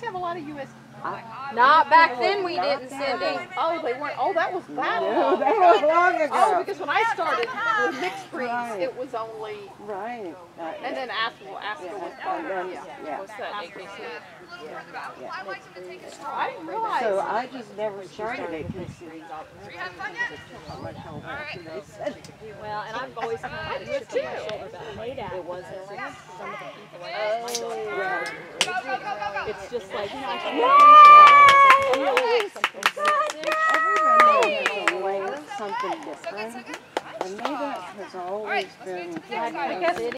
to have a lot of US. Not back then we didn't, Cindy. Oh, they weren't. Oh, that was that No, long. that was long ago. Oh, because when I started with mixed breeds, Right. it was only, Right. Uh, and then after, after yeah, was and then, yeah, yeah. was that AKC. yeah. I didn't realize. So I just never started it because they said Well, and I've always kind of had a chip on my shoulder about Haydad. It wasn't just some of the people I asked my daughter. It's just like, you know, I everybody has a way of something different. And Nada has always been. City.